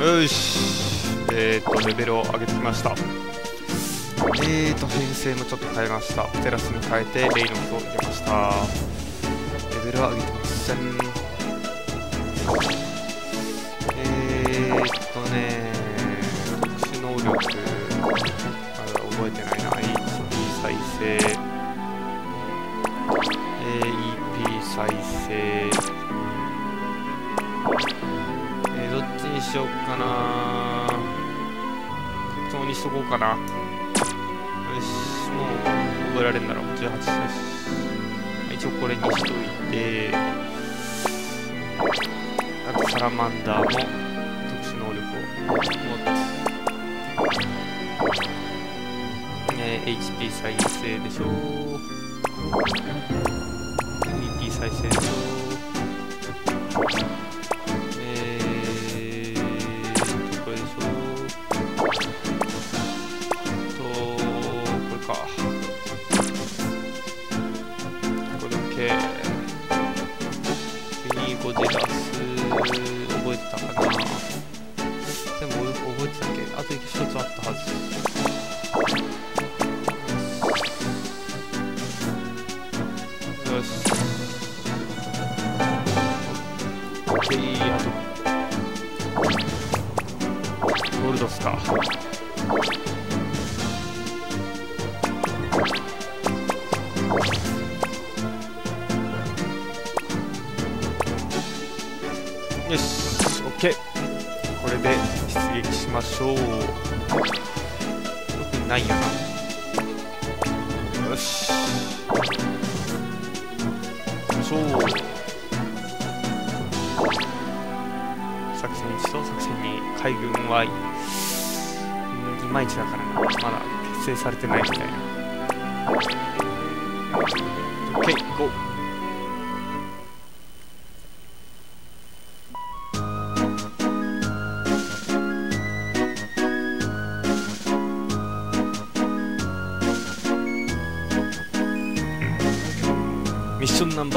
よし。えっ、とレベルを上げてきました。えーと編成もちょっと変えました。テラスに変えてレイノスを入れました。レベルは上げてません。えーとね特殊能力。まだ覚えてないな。HP 再生。えー、EP 再生。にしようかな。格闘にしとこうかな。よしもう覚えられるんだろう。18よし一応これにしといて。あとサラマンダーも特殊能力を持つ、ね、HP 再生でしょ。う EP 再生でしょ。てたっけあと一つあったはずよし。オッケー、あと。ゴールドスか。よし、オッケー。これで出撃しましょう。特にないやな。よし。そう作戦1と作戦2海軍はいまいちだからなまだ結成されてないみたいな OK ゴー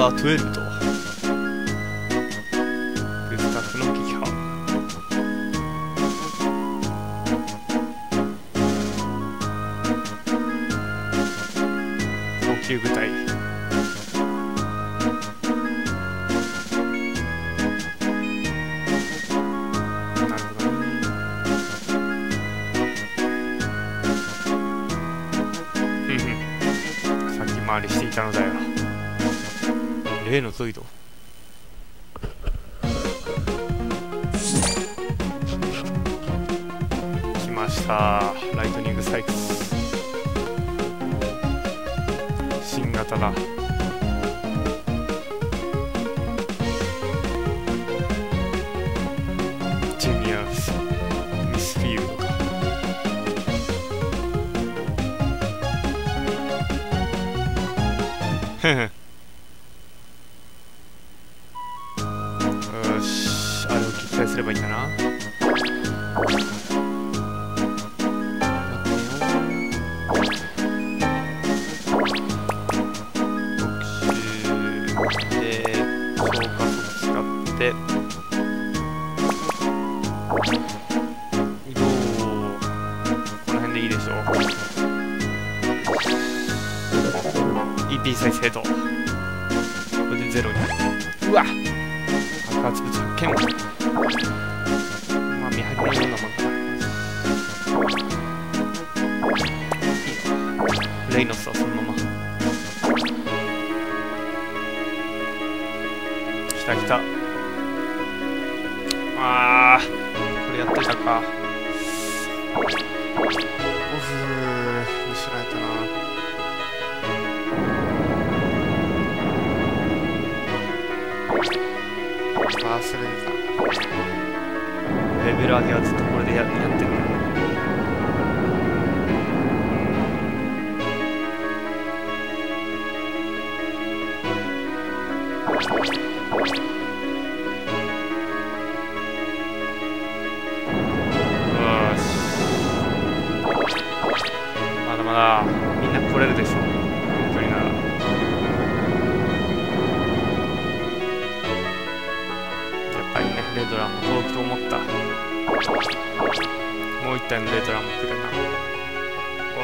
ナンバー12とグスタフの撃破高級部隊なるほどね。ふんふん。先回りしていたのだよ。例のゾイド来ました。ライトニングサイクス新型だ。ジュニアスミスフィールドかふん。ふすればいいんだな。特殊で消火速使って。この辺でいいでしょ EP 再生と。これでゼロにうわっ。爆発物。発見まあ見張りのようなもんだレイノスはそのまま。来た来た。あーこれやってたか。オフ見せられたな。忘れてたレベル上げはずっとこれでややってるんだよし。まだまだ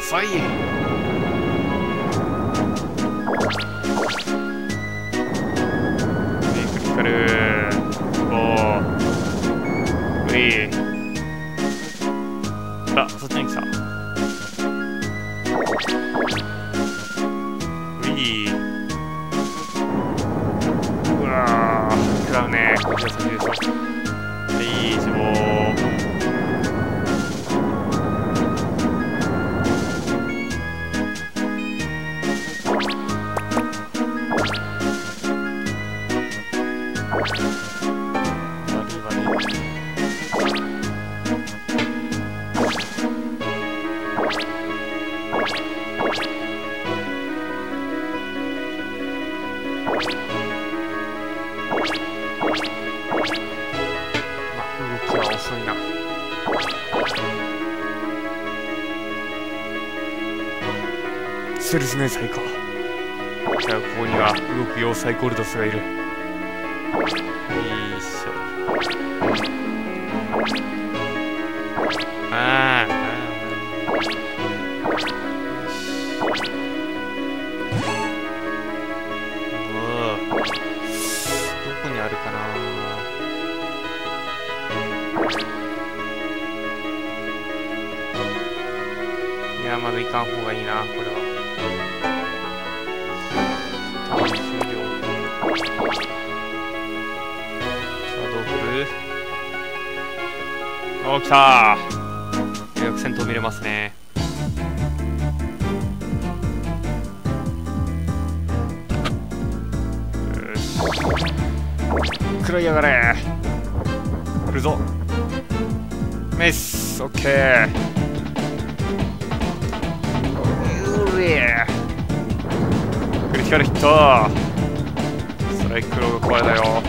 遅い。メイクリカルおーういあそっちに来た。ういうわー食らうね。こっちが先でしょ。はい死亡まあ動きは遅いな。セルスネサイかじゃあここには動く要塞ゴルドスがいる。よいしょ。ああまだ行かん方がいいなこれは。ターン終了さあどう来る？お来た。ーようやく戦闘見れますね。よし。食らいやがれ。来るぞ。メスオッケー。うえクリティカルヒットストライククローが壊れたよ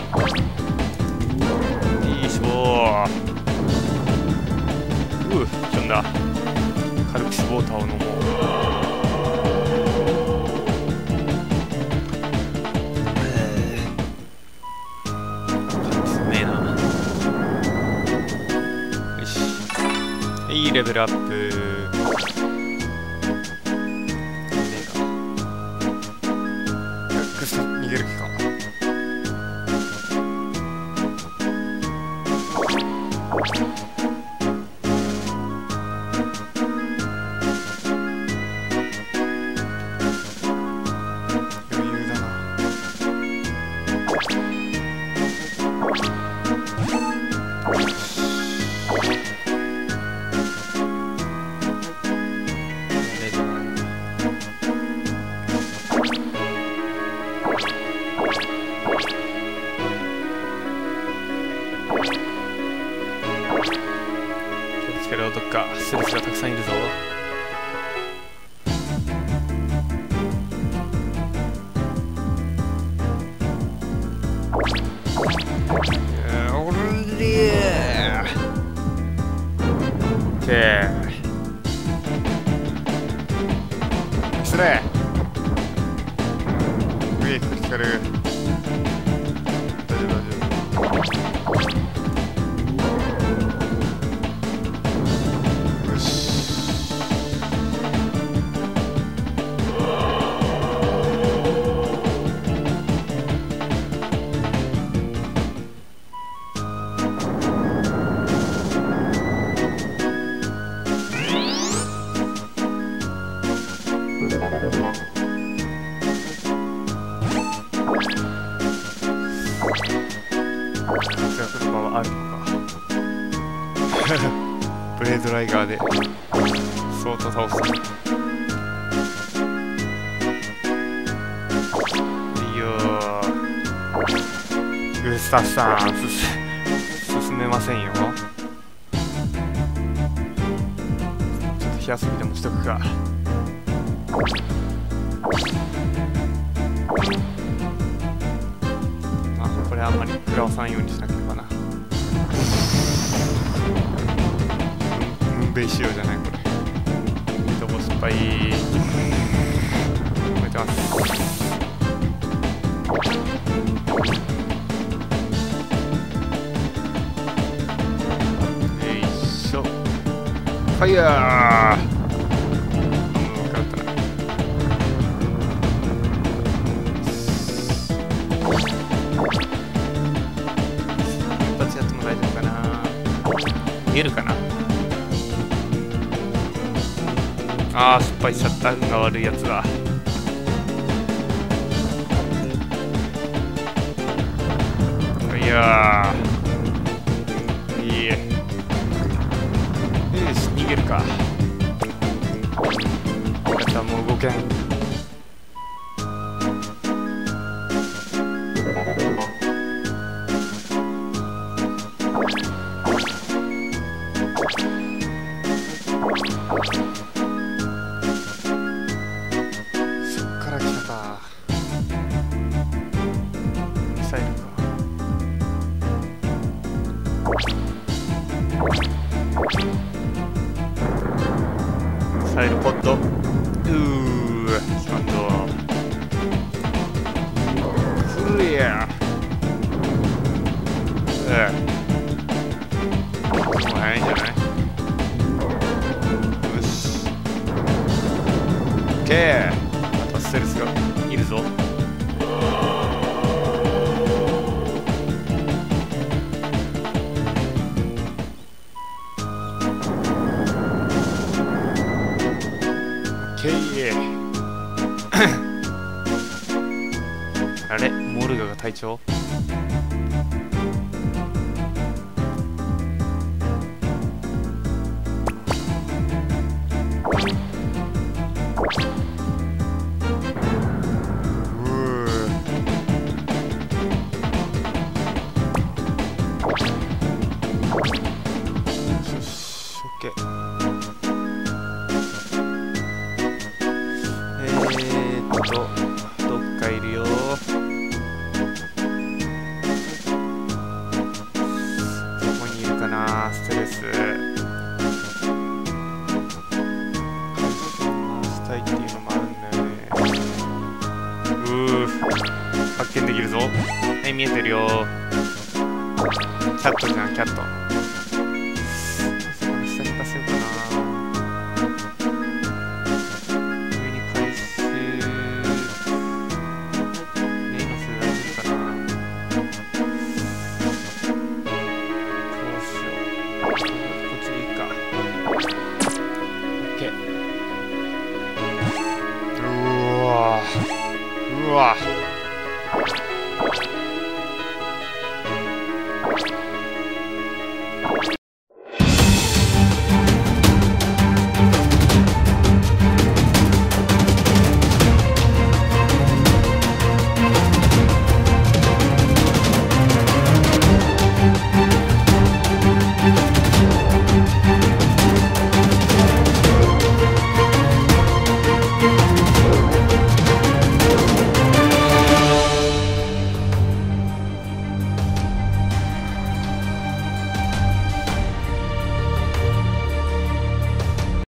失グスタッフさん進めませんよ。ちょっと火遊びでもしとくか。まあこれあんまり食らわさんようにしなければな。ムンベイ仕様じゃないこれ。ミートボ失敗止めてますファイヤー。うん分かったな一発やっても大丈夫かな？見えるかな？ああ失敗しちゃった。運が悪いやつだ。いやいいえ。よし逃げるか。赤ちゃんも動けん。サイルポット。うー。スタンドフルや。ええ。もう早いんじゃない？よし。オ球.発見できるぞ。はい見えてるよ。キャットじゃんキャット。そこに下に行かせようかな。上に回収レイのせ大丈夫かな？どうしよう。